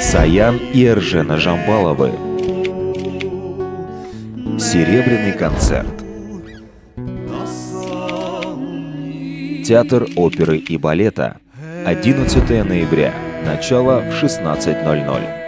Саян и Эржена Жамбаловы. Серебряный концерт. Театр оперы и балета. 11 ноября. Начало в 16.00.